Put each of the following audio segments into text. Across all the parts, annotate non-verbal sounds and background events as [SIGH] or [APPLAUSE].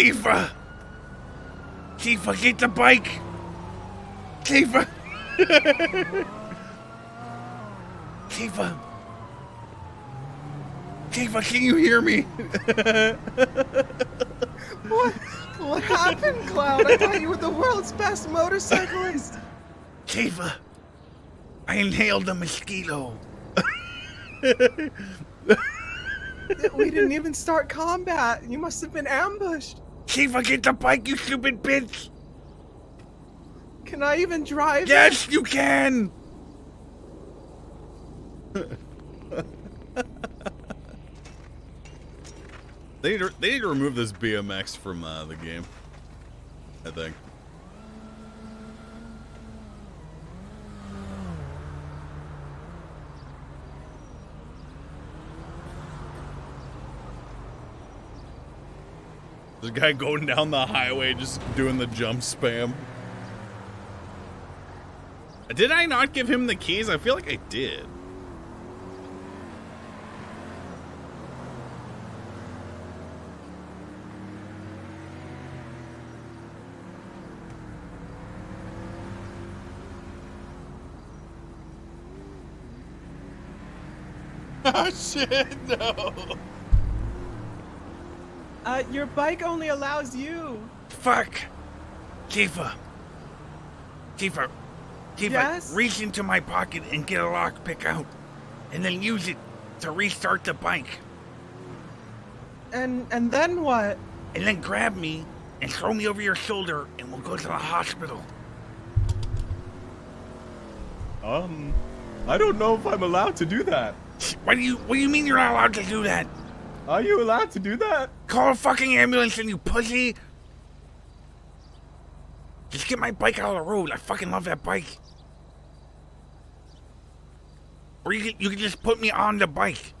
Tifa! Tifa, get the bike! Tifa! Tifa! Tifa, can you hear me? [LAUGHS] What? What happened, Cloud? I thought you were the world's best motorcyclist. Tifa, I inhaled a mosquito. [LAUGHS] We didn't even start combat. You must have been ambushed. Tifa, get the bike, you stupid bitch! Can I even drive? it? Yes, you can! They need, to, they need to remove this BMX from uh, the game. I think. The guy going down the highway just doing the jump spam. Did I not give him the keys? I feel like I did. Oh [LAUGHS] shit, no! Uh, your bike only allows you. Fuck! Tifa! Tifa! Tifa, Yes? reach into my pocket and get a lockpick out. And then use it to restart the bike. And and then what? And then grab me and throw me over your shoulder and we'll go to the hospital. Um, I don't know if I'm allowed to do that. What do you what do you mean you're not allowed to do that? Are you allowed to do that? Call a fucking ambulance and you pussy! Just get my bike out of the road. I fucking love that bike. Or you can, you can just put me on the bike.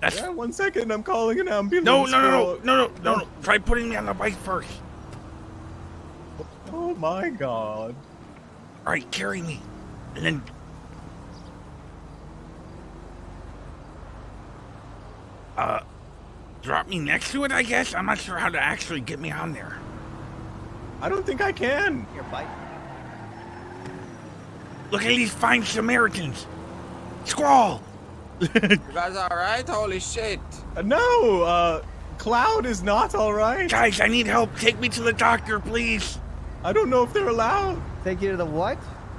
That's Yeah, one second. I'm calling an ambulance. no, no, no, no, no, no, no, no. Try putting me on the bike first. Oh my god. All right, carry me, and then. Uh, drop me next to it. I guess I'm not sure how to actually get me on there. I don't think I can. Your bike. Look at these fine Samaritans. Squall. [LAUGHS] You guys alright? Holy shit. Uh, no, uh, Cloud is not alright. Guys, I need help. Take me to the doctor, please. I don't know if they're allowed. Take you to the what?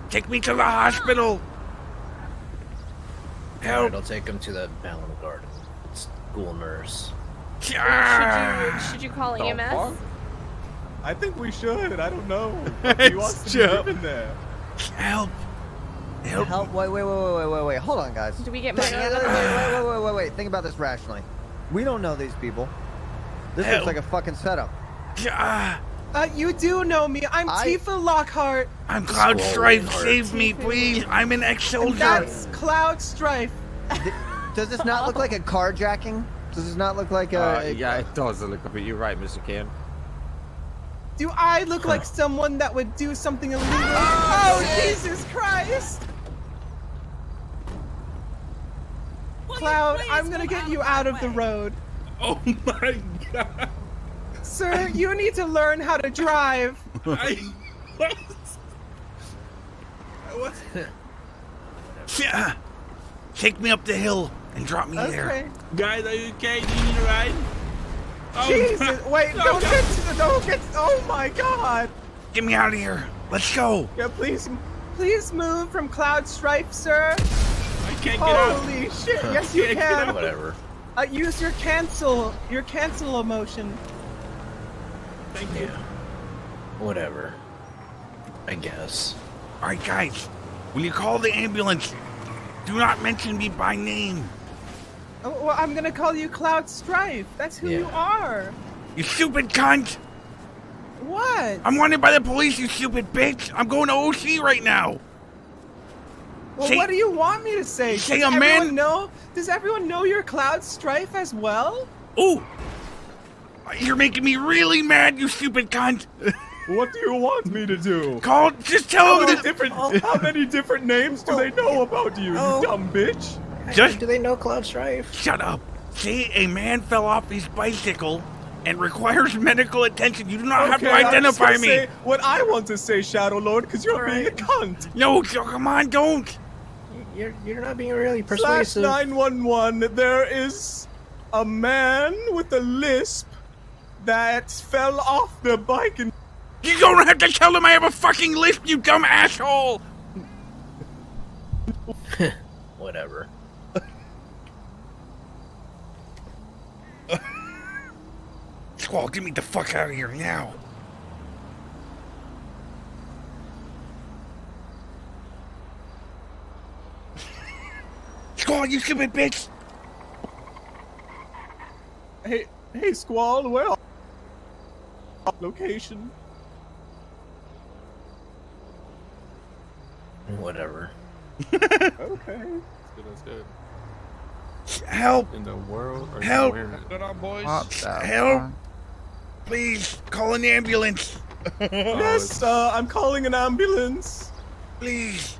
Take me to the hospital. Help. Alright, I'll take him to the Balamb Garden. School nurse. Should you, should you call The EMS? fuck? I think we should. I don't know. he [LAUGHS] wants to Joe. be driven there. Help. Help. Help! Wait, wait, wait, wait, wait, wait, wait. Hold on, guys. Do we get money wait, out of wait, wait, wait, wait, wait, wait. Think about this rationally. We don't know these people. This Help. looks like a fucking setup. Ah. Uh, you do know me. I'm I- Tifa Lockhart. I'm Cloud Strife. Save me, please. I'm an ex-soldier. that's Cloud Strife. Th- Does this not look like a carjacking? Does this not look like a? Uh, yeah, it does look a bit. You're right, Mr. Ken. Do I look like someone that would do something illegal? Oh, Jesus Christ! Cloud, I'm gonna get you out of the road. Oh my god! Sir, you need to learn how to drive. I, what? What? [LAUGHS] Yeah. Take me up the hill and drop me there. Guys, are you okay? Do you need a ride? Oh, Jesus, wait, no, don't no. get to the, don't get, oh my god. Get me out of here. Let's go. Yeah, please, please move from Cloud Strife, sir. I can't get out. Holy shit, yes you Can't get can. out. Whatever. Uh, use your cancel, your cancel emotion. Thank you. Whatever. I guess. All right, guys. When you call the ambulance, do not mention me by name. Oh, well, I'm gonna call you Cloud Strife. That's who you are. You stupid cunt. What? I'm wanted by the police, you stupid bitch. I'm going to OC right now. well, say- what do you want me to say? say Does a everyone man- know? Does everyone know you're Cloud Strife as well? Ooh. You're making me really mad, you stupid cunt. [LAUGHS] What do you want me to do? Call, just tell How him many to different, how many different names do they know about you, Oh. you dumb bitch? Just Do they know Cloud Strife? shut up. See, a man fell off his bicycle and requires [LAUGHS] medical attention. You do not have to Okay, I'm identify me. say what I want to say, Shadow Lord, because you're being a cunt. No, so come on, don't. You're you're not being really persuasive. Slash persuasive. 911, there is a man with a lisp that fell off the bike and You don't have to tell him I have a fucking lisp, you dumb asshole. [LAUGHS] Whatever. Squall, get me the fuck out of here now. [LAUGHS] Squall, you stupid bitch. Hey, hey, Squall, where are Location. Whatever. [LAUGHS] Okay. That's good. Help, In the world, are Help. you wearing it? Good on, boys. What help. Fuck? Please, call an ambulance. [LAUGHS] Yes, uh, I'm calling an ambulance. Please.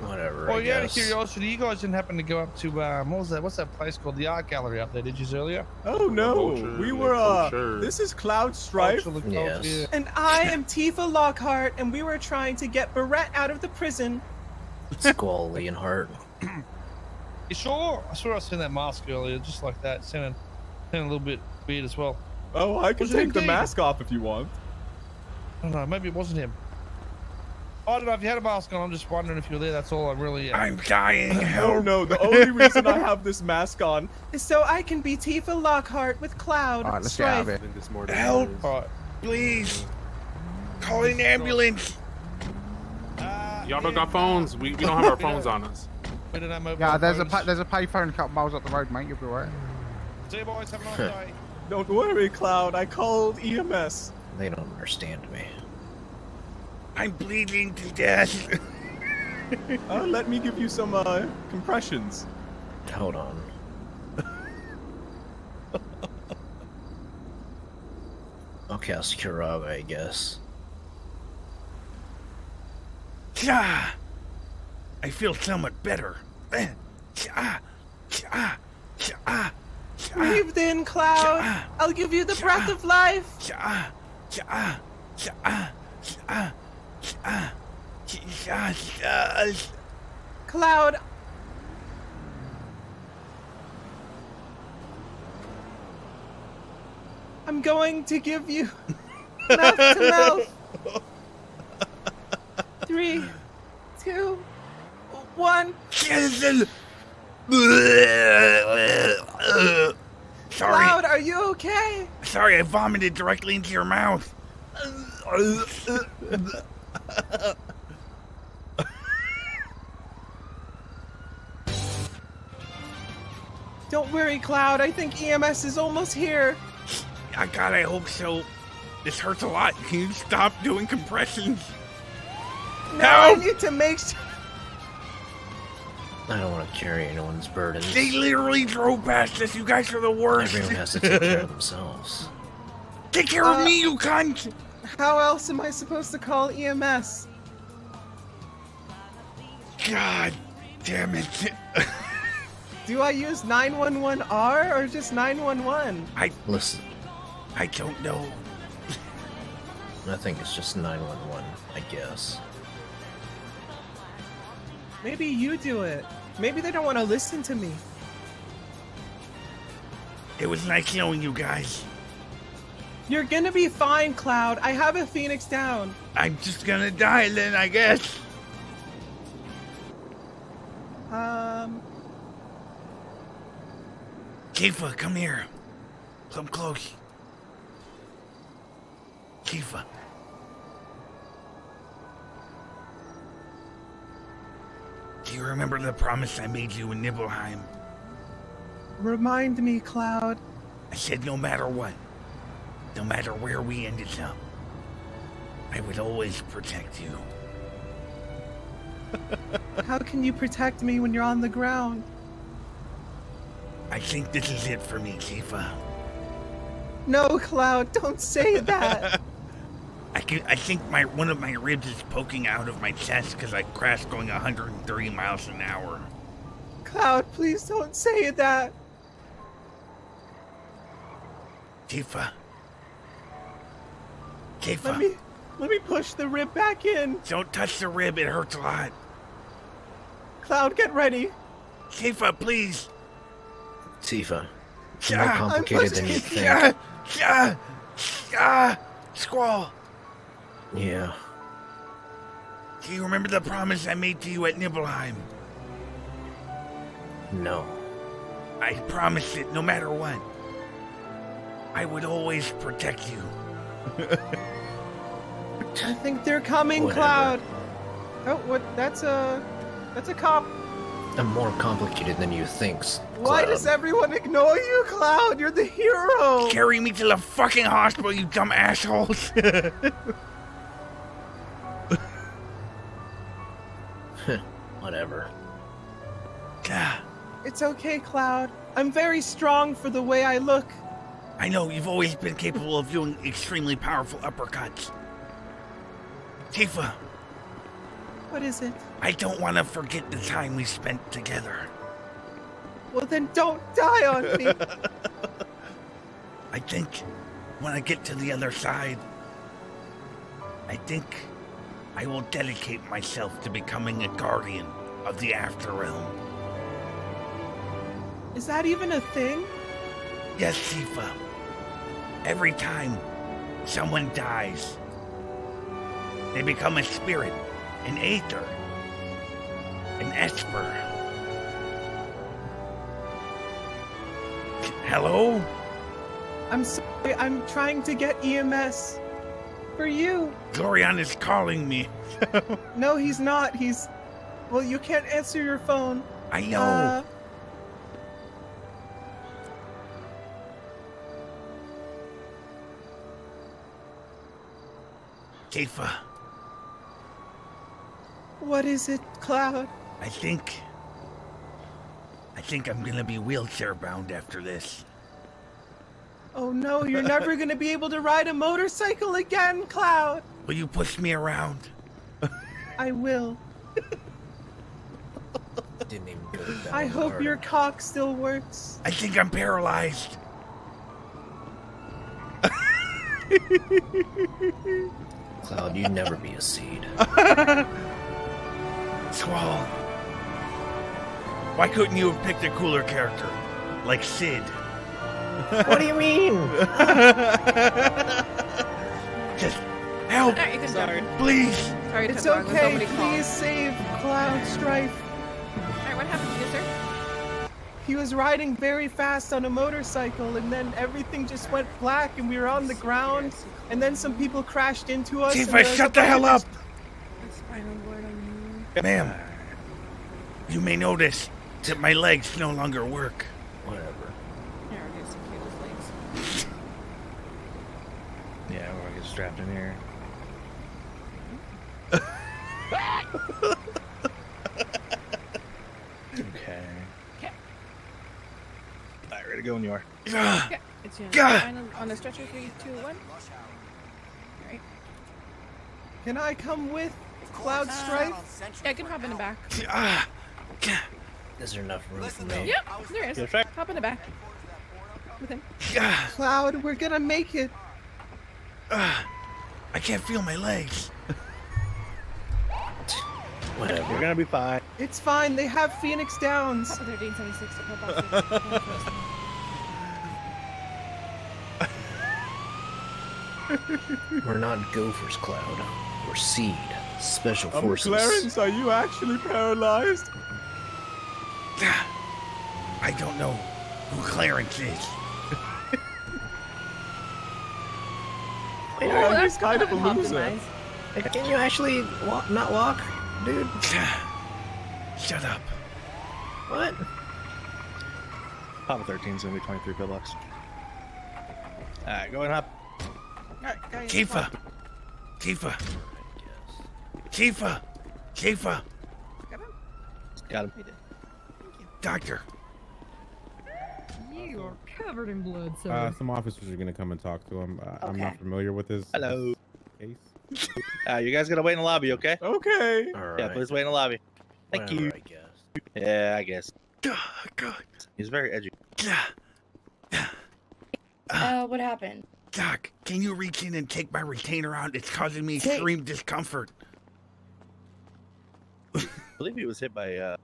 Whatever. Oh I yeah, out of guess. curiosity, you guys didn't happen to go up to um, what was that? What's that place called? The art gallery up there? Did you earlier? Oh no, Vulture, we were, uh, Vulture. this is Cloud Strife. Culture, Yes. And I am Tifa Lockhart, and we were trying to get Barret out of the prison. Squall Leonhardt. You sure? I swear I seen that mask earlier, just like that. Sounded, sounded a little bit weird as well. Oh, I can Was take the indeed? mask off if you want. I don't know. Maybe it wasn't him. I don't know if you had a mask on. I'm just wondering if you were there. That's all. I'm really. Uh, I'm dying. [LAUGHS] Oh Help. no, the only reason I [LAUGHS] have this mask on is So I can be Tifa Lockhart with Cloud. Alright, let's get out of Strife. here. I think it's more than Help. it is. all right. Please. Call an ambulance. Uh, Y'all don't yeah, got phones. We, we don't have our phones on us. We don't have mobile Yeah, there's a phones. pa- there's a payphone a couple miles up the road, mate. You'll be alright. See you boys. Have a nice day. Don't worry, Cloud. I called EMS. They don't understand me. I'm bleeding to death. [LAUGHS] Uh, let me give you some uh, compressions. Hold on. [LAUGHS] I'll cast Curaga, I guess. Cha. I feel somewhat better. Eh. Cha. Cha. Breathe in, Cloud. I'll give you the breath of life. Cloud. I'm going to give you [LAUGHS] mouth to mouth. Three, two, one. [LAUGHS] Jesus. Sorry. Cloud, are you okay? Sorry, I vomited directly into your mouth. Don't worry, Cloud. I think EMS is almost here. Oh, God, I hope so. This hurts a lot. Can you stop doing compressions? Now I need to make sure. I don't want to carry anyone's burdens. They literally drove past us. You guys are the worst. Everyone has to take care of themselves. [LAUGHS] Take care Uh, of me, you cunt. How else am I supposed to call EMS? God damn it. [LAUGHS] Do I use 911R or just 911? I Listen, I don't know. [LAUGHS] I think it's just 911, I guess. Maybe you do it. Maybe they don't want to listen to me. It was nice knowing you guys. You're gonna be fine, Cloud. I have a Phoenix down. I'm just gonna die then, I guess. Um, Kifa, come here. Come close. Kifa. Do you remember the promise I made you in Nibelheim? remind me, Cloud. I said no matter what, no matter where we ended up, I would always protect you. [LAUGHS] How can you protect me when you're on the ground? I think this is it for me, Kifa. No, Cloud, don't say that. [LAUGHS] I can, I think my one of my ribs is poking out of my chest because I crashed going 130 miles an hour. Cloud, please don't say that. Tifa, Tifa, Let me let me push the rib back in. don't touch the rib. It hurts a lot. Cloud, get ready. Tifa, please. Tifa, it's more Yeah, complicated than you think. Yeah, yeah, yeah. Squall, Yeah. do you remember the promise I made to you at Nibelheim? No. I promised it no matter what. I would always protect you. I think they're coming, Whatever. Cloud. Oh, what? That's a that's a cop. I'm more complicated than you think. s- Why does everyone ignore you, Cloud? You're the hero. Carry me to the fucking hospital, you dumb assholes. [LAUGHS] [LAUGHS] Whatever. Ah, It's okay, Cloud. I'm very strong for the way I look. I know you've always been capable of doing extremely powerful uppercuts. Tifa, What is it? I don't want to forget the time we spent together. Well, then don't die on me. [LAUGHS] I think when I get to the other side, I think I will dedicate myself to becoming a guardian of the Afterrealm. is that even a thing? Yes, Tifa. Every time someone dies, they become a spirit, an aether, an esper. Hello? I'm sorry. I'm trying to get EMS for you. Glorian is calling me. [LAUGHS] No, he's not. He's. Well, you can't answer your phone. I know. Uh, what is it, Cloud? I think. I think I'm gonna be wheelchair bound after this. Oh no, you're never [LAUGHS] gonna be able to ride a motorcycle again, Cloud. Will you push me around? I will. [LAUGHS] Didn't even put it down I hope hard your cock still works. I think I'm paralyzed. [LAUGHS] Cloud, you'd never be a SeeD. Squall. Um, why couldn't you have picked a cooler character? Like Cid. What do you mean? [LAUGHS] Just help, Alright, you Sorry. please. Sorry It's cut you off when okay. somebody called. Please save Cloud Strife. Alright, what happened to you, sir? He was riding very fast on a motorcycle, and then everything just went black, and we were on the ground. And then some people crashed into us. and Tifa, there shut a the hell up! Spinal cord on you. Ma'am, you may notice that my legs no longer work. Whatever. Here, I'll get some cute legs. Yeah, we're gonna get strapped in here. Okay. Okay. Alright, ready to go when you are. Okay, it's your Gah! spinal on the stretcher. Three, two, one. Alright. Can I come with Cloud Strife? Yeah, I can hop in the back. ah, Is there enough room for me? Yep, there is. Yes, sir. Hop in the back. With him. Cloud, we're gonna make it. I can't feel my legs. [LAUGHS] Whatever. You're gonna be fine. It's fine. They have Phoenix Downs. 1376 to [LAUGHS] We're not gophers, Cloud. We're SeeD. Special Um, forces. Clarence, are you actually paralyzed? [SIGHS] I don't know who Clarence is. Yeah, he's kind of a loser. Can you actually walk, not walk, dude? [SIGHS] Shut up. What? Papa 13 is gonna be 23 bucks. Alright, go and hop. Alright, guys, Tifa. Tifa. Tifa. Tifa. Got him. Doctor. You are covered in blood, sir. Uh, some officers are gonna come and talk to him. Uh, I'm not familiar with his Hello. case. [LAUGHS] Uh, you guys gotta wait in the lobby, okay? Okay. All Yeah, please wait in the lobby. Thank Whatever, you. I guess. Yeah, I guess. Ah, God. He's very edgy. Uh, what happened? Doc, can you reach in and take my retainer out? It's causing me Take- extreme discomfort. I believe he was hit by uh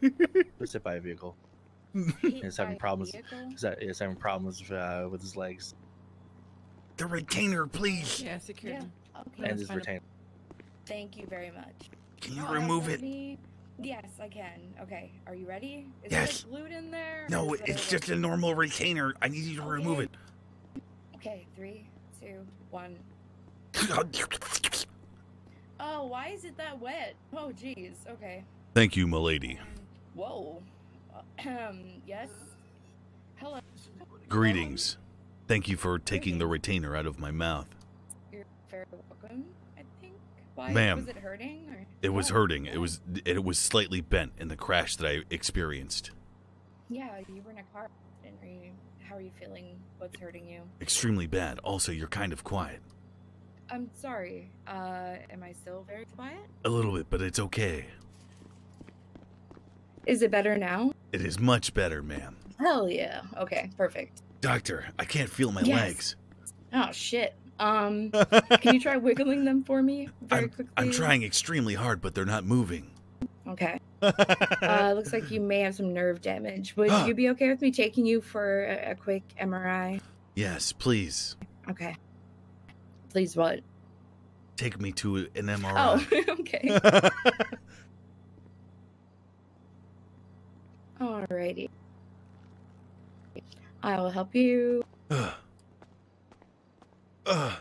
[LAUGHS] was hit by a vehicle. He's having problems. He's, having problems uh, with his legs The retainer, please. Yeah, security. and his retainer. Thank you very much. Can you Oh, remove it? me- Yes, I can. Okay, are you ready? Is Yes. it like glued in there? No, or is it it's like- just a normal retainer. I need you to remove it. Okay, three, two, one. [LAUGHS] Oh, why is it that wet? Oh, jeez. Okay. Thank you, milady. Whoa. Um. Yes. Hello. Greetings. Thank you for taking the retainer out of my mouth. You're very welcome. I think. Why Ma'am. was it hurting? Or? It was Oh, hurting. It was it was slightly bent in the crash that I experienced. Yeah, you were in a car. accident. Are you? How are you feeling? What's hurting you? Extremely bad. Also, you're kind of quiet. I'm sorry. Uh, am I still very quiet? A little bit, but it's okay. Is it better now? It is much better, ma'am. Hell yeah. Okay, perfect. Doctor, I can't feel my Yes. legs. Oh shit. Um, [LAUGHS] can you try wiggling them for me very quickly? I'm trying extremely hard, but they're not moving. Okay. [LAUGHS] uh, looks like you may have some nerve damage. Would you be okay with me taking you for a, a quick MRI? Yes, please. Okay. Please, what? Take me to an MRI. Oh, [LAUGHS] okay. Alrighty. I will help you. Ugh. [SIGHS] Ugh.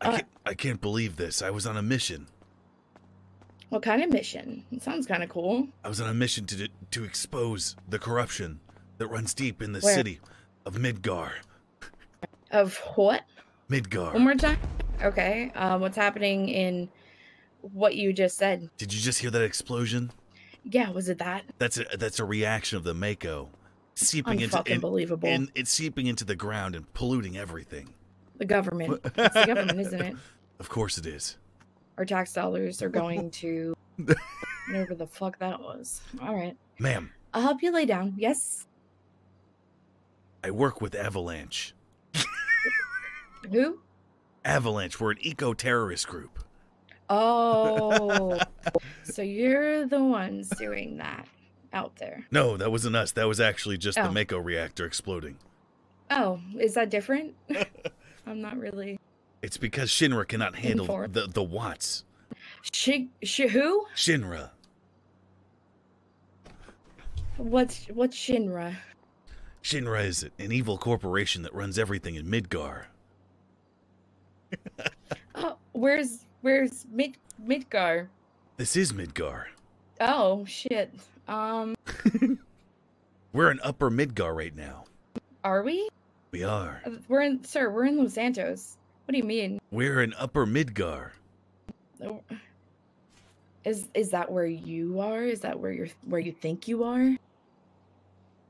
I, can't, I can't believe this. I was on a mission. What kind of mission? It sounds kind of cool. I was on a mission to to expose the corruption that runs deep in the Where? city of Midgar. Of what? Midgar. One more time. Okay. Uh, what's happening in what you just said? Did you just hear that explosion? Yeah, was it that? That's a that's a reaction of the Mako seeping into Unfucking in- believable. and it's seeping into the ground and polluting everything. The government. [LAUGHS] It's the government, isn't it? Of course it is. Our tax dollars are going [LAUGHS] to whatever the fuck that was. All right. Ma'am, I'll help you lay down. Yes. I work with Avalanche. [LAUGHS] Who? Avalanche, we're an eco-terrorist group. Oh, [LAUGHS] so you're the ones doing that out there. No, that wasn't us. That was actually just Oh. the Mako reactor exploding. Oh, is that different? [LAUGHS] [LAUGHS] I'm not really. It's because Shinra cannot handle Informed. the, the watts. Shi, shi who? Shinra. What's what's Shinra? Shinra is an evil corporation that runs everything in Midgar. Oh, where's where's Mid Midgar? This is Midgar. Oh shit. Um, [LAUGHS] We're in Upper Midgar right now. are we? We are. Uh, We're in, sir. We're in Los Santos. What do you mean? We're in Upper Midgar. Oh, Is is that where you are? Is that where you're where you think you are?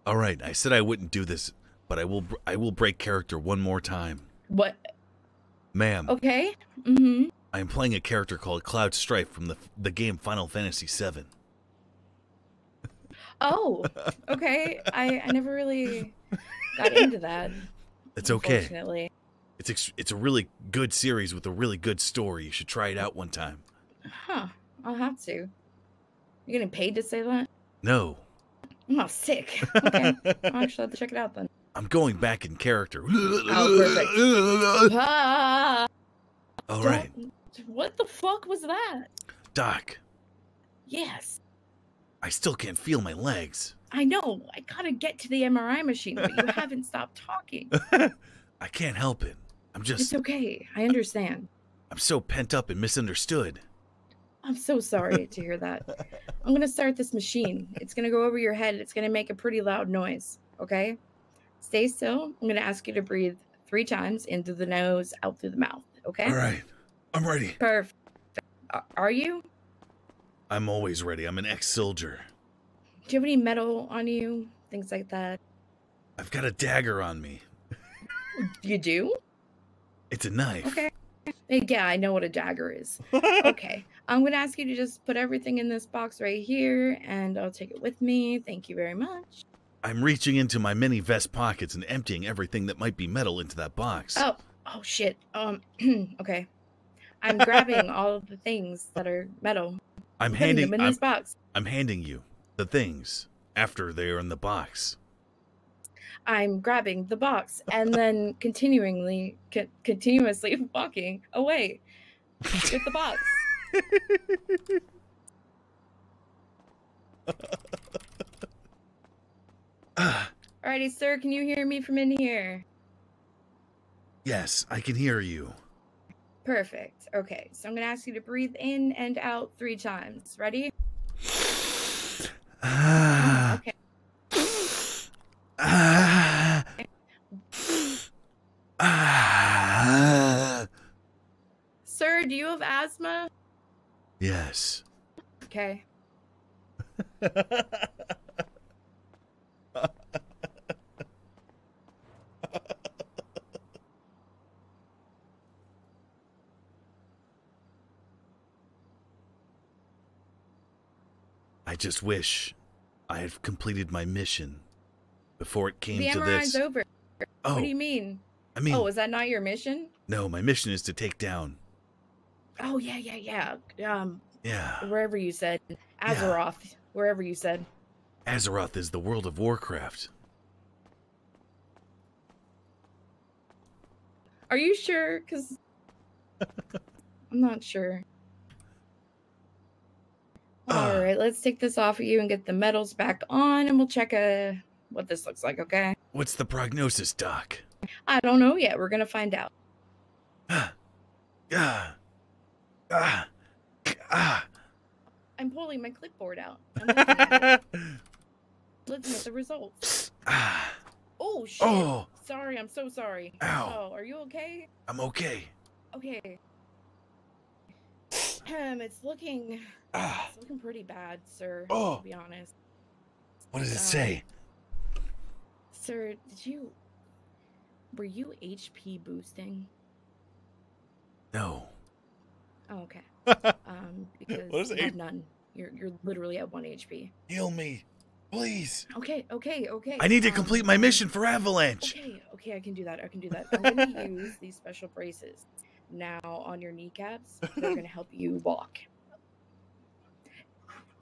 All right, I said I wouldn't do this, but I will. I will break character one more time, What? ma'am. Okay. Mm-hmm. I am playing a character called Cloud Strife from the the game Final Fantasy VII. Oh, okay. I I never really got into that. It's okay. It's ex- it's a really good series with a really good story. You should try it out one time. Huh. I'll have to. You getting paid to say that? No, I'm oh, sick. [LAUGHS] Okay. I'll actually have to check it out then. I'm going back in character. Oh, perfect. [LAUGHS] Ah, All right, what the fuck was that? Doc. Yes. I still can't feel my legs. I know. I gotta get to the MRI machine, but you [LAUGHS] haven't stopped talking. [LAUGHS] I can't help it. I'm just. It's okay. I understand. I'm so pent up and misunderstood. I'm so sorry to hear that. [LAUGHS] I'm gonna start this machine. It's gonna go over your head. It's gonna make a pretty loud noise. Okay? Stay still. I'm gonna ask you to breathe three times in through the nose, out through the mouth. Okay? All right, I'm ready. Perfect. Are you? I'm always ready. I'm an ex-soldier. Do you have any metal on you? Things like that. I've got a dagger on me. You do? It's a knife. Okay. Yeah, I know what a dagger is. [LAUGHS] okay. I'm going to ask you to just put everything in this box right here and I'll take it with me. Thank you very much. I'm reaching into my many vest pockets and emptying everything that might be metal into that box. Oh, oh shit. Um, [CLEARS THROAT] okay. I'm grabbing all of the things that are metal. I'm handing them in I'm, this box. I'm handing you the things after they are in the box. I'm grabbing the box and then continuingly, co- continuously [LAUGHS] walking away with the box. [LAUGHS] Alrighty, sir, can you hear me from in here? Yes, I can hear you. Perfect. Okay, so I'm gonna ask you to breathe in and out three times. Ready? [SIGHS] okay. Ah. [SIGHS] Ah. Sir, do you have asthma? Yes. Okay. [LAUGHS] I just wish I had completed my mission before it came the to MRI's this. over. Oh, What do you mean? I mean- oh, is that not your mission? No, my mission is to take down. Oh yeah, yeah, yeah. Um, Yeah. wherever you said Azeroth, wherever you said. Azeroth is the world of Warcraft. Are you sure? Because [LAUGHS] I'm not sure. All right, let's take this off of you and get the medals back on, and we'll check uh, what this looks like. Okay? What's the prognosis, Doc? I don't know yet. We're gonna find out. [SIGHS] Ah. Ah. Ah. I'm pulling my clipboard out. [LAUGHS] I'm looking at, looking at the results. Oh shit! Oh. Sorry, I'm so sorry. Ow. Oh, are you okay? I'm okay. Okay. Um, it's looking, Ah. it's looking pretty bad, sir. Oh. To be honest, What does it Um, say? sir, did you, were you HP boosting? No. Oh, okay. [LAUGHS] Um, because What is you have H- none. You're you're literally at one HP. Heal me, please. Okay, okay, okay. I need to um, complete my mission for Avalanche. Okay, okay, I can do that. I can do that. I'm gonna [LAUGHS] use these special braces. Now on your kneecaps, [LAUGHS] they're gonna help you walk.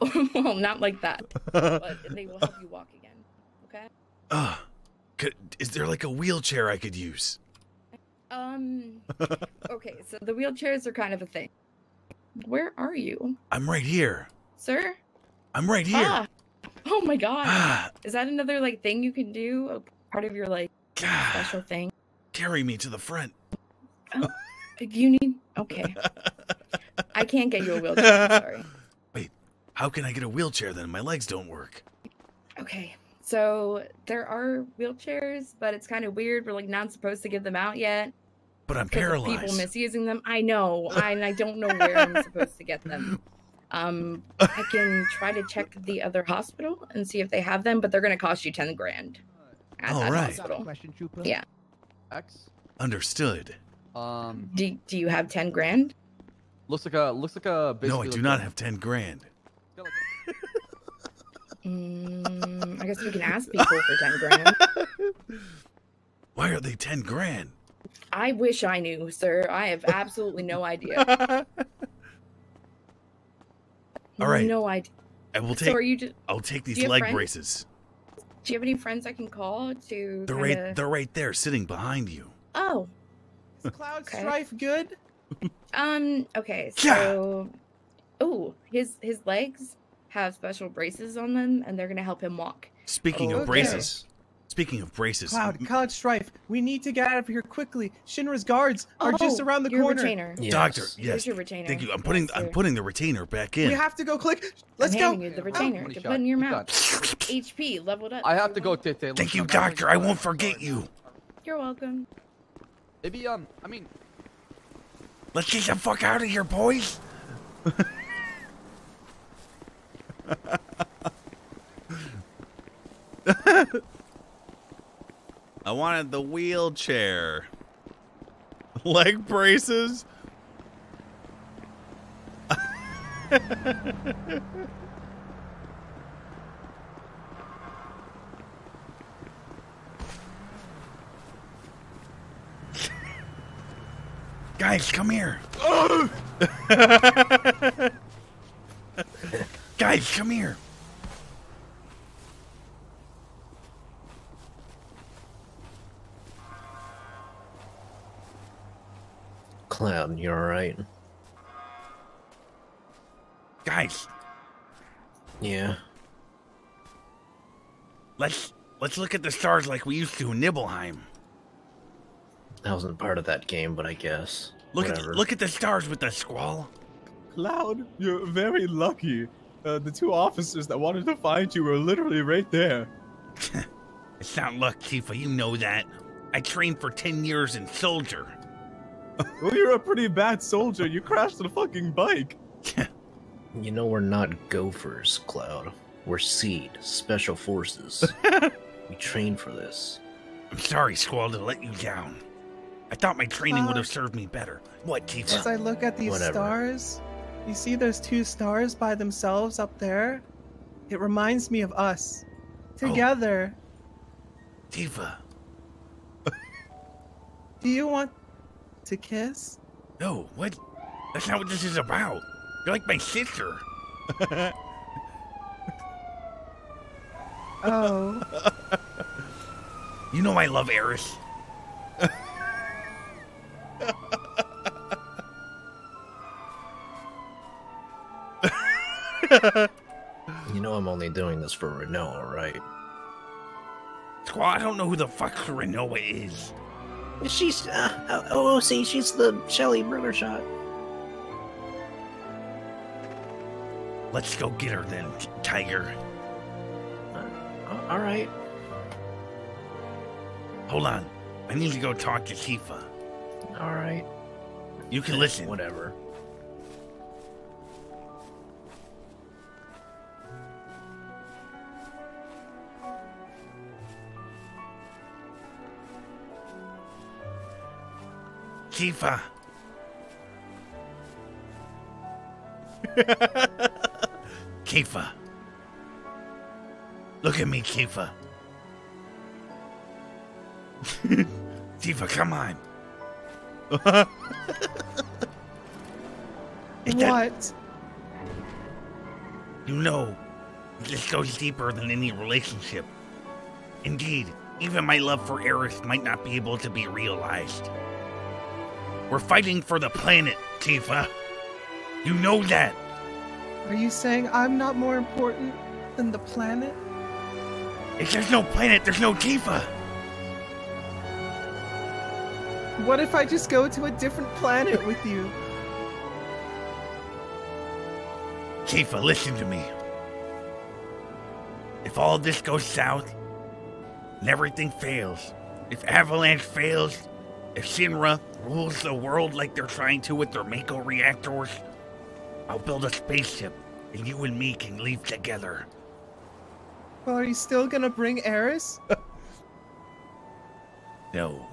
[LAUGHS] well, not like that, but [LAUGHS] they will help you walk again. Okay. Could, is there like a wheelchair I could use? Um. Okay, so the wheelchairs are kind of a thing. Where are you, I'm right here. sir? I'm right here. Ah. Oh my god. Ah. Is that another like thing you can do? A part of your like special thing? Carry me to the front. You need. Okay. I can't get you a wheelchair. I'm [LAUGHS] sorry. Wait, how can I get a wheelchair then? My legs don't work. Okay. So there are wheelchairs, but it's kind of weird. We're like not supposed to give them out yet. But I'm paralyzed. People misusing them. I know, and I don't know where I'm supposed to get them. Um, I can try to check the other hospital and see if they have them, but they're going to cost you ten grand at All that right. hospital. Question, Yeah. X. Understood. Um, Do Do you have ten grand? looks like a looks like a. No, I do like not a- have 10 grand. Mm, I guess we can ask people for ten grand. [LAUGHS] Why are they 10 grand? I wish I knew, sir. I have absolutely no idea. [LAUGHS] All right. No idea. I will So take are you just? I'll take these leg friends? braces. Do you have any friends I can call to? They're kinda... right they're right there sitting behind you. Oh. Is Cloud Okay. Strife good? Um. Okay. So. Oh, his his legs have special braces on them, and they're gonna help him walk. Speaking Oh, of okay. braces. Speaking of braces. Cloud, Cloud Strife, we need to get out of here quickly. Shinra's guards are just Oh, around the your corner. retainer. Doctor, Here's yes. your retainer. Thank you. I'm putting I'm putting the retainer back in. We have to go click. Let's I'm go. you the retainer Money to put in your You mouth. HP leveled up. I have to go, Tete. Thank you, doctor. I won't forget you. You're welcome. Maybe um, I mean, Let's get the fuck out of here, boys. I wanted the wheelchair. [LAUGHS] Leg braces. [LAUGHS] Guys, come here. [LAUGHS] Guys, come here. Clown, you're alright? Guys, Yeah. let's let's look at the stars like we used to in Nibelheim. I wasn't part of that game, but I guess. Look Whatever. at look at the stars with the squall. Cloud, you're very lucky. Uh, the two officers that wanted to find you were literally right there. [LAUGHS] It's not luck, Tifa. You know that. I trained for ten years in soldier. [LAUGHS] Well, you're a pretty bad soldier. You crashed on a fucking bike. [LAUGHS] You know we're not gophers, Cloud. We're SeeD, Special Forces. we trained for this. I'm sorry, Squall, to let you down. I thought my training would have served me better. What, Tifa? As I look at these Whatever. stars, you see those two stars by themselves up there? It reminds me of us. Oh. Together. Tifa. [LAUGHS] Do you want to kiss? No, what? That's not what this is about. You're like my sister. [LAUGHS] Oh. You know I love Aeris. [LAUGHS] You know I'm only doing this for Rinoa, right? Squall, I don't know who the fuck Rinoa is. She's uh, see, She's the Shelly Burger Shot. Let's go get her then, T- Tiger. All right. Hold on. I need to go talk to Tifa. All right. You can listen. Whatever. Tifa. [LAUGHS] Tifa. Look at me, Tifa. [LAUGHS] Tifa, come on. [LAUGHS] What? You know, this goes deeper than any relationship. Indeed, even my love for Aeris might not be able to be realized. We're fighting for the planet, Tifa. You know that. Are you saying I'm not more important than the planet? If there's no planet, there's no Tifa. What if I just go to a different planet with you? Tifa, listen to me. If all this goes south, and everything fails, if Avalanche fails, if Shinra rules the world like they're trying to with their Mako reactors, I'll build a spaceship and you and me can leave together. Well, are you still gonna bring Aeris? [LAUGHS] No.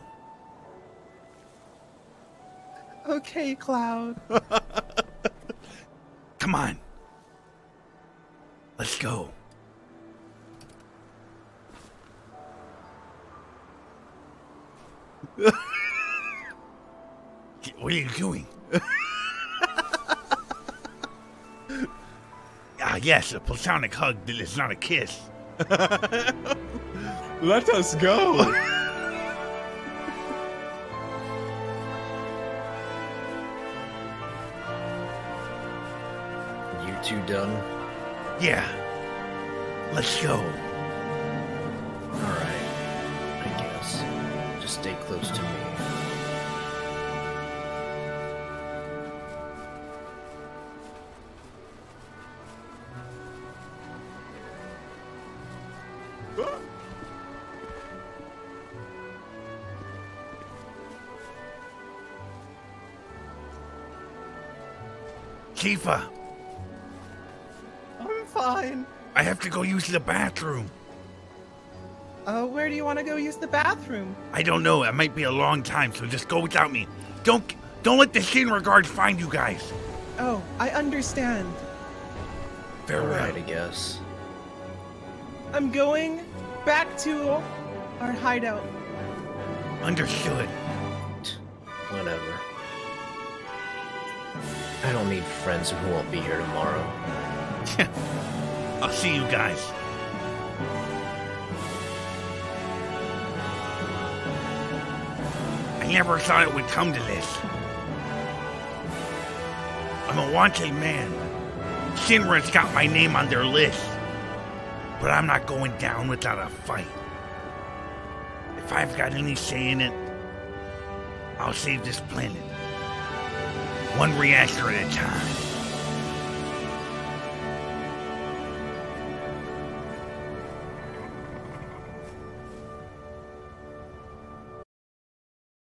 Okay, Cloud. [LAUGHS] Come on. Let's go. [LAUGHS] what are you doing? [LAUGHS] ah, yes, a platonic hug that is not a kiss. [LAUGHS] Let us go. [LAUGHS] You two done? Yeah. Let's go. Alright. I guess. Just stay close to me. To go use the bathroom. Uh, where do you want to go use the bathroom? I don't know. It might be a long time, so just go without me. Don't don't let the Shinra guards find you guys. Oh, I understand. Farewell. Alright, I guess. I'm going back to our hideout. Understood. Whatever. I don't need friends who won't be here tomorrow. [LAUGHS] I'll see you guys. I never thought it would come to this. I'm a wanted man. Shinra's got my name on their list. But I'm not going down without a fight. If I've got any say in it, I'll save this planet. One reactor at a time.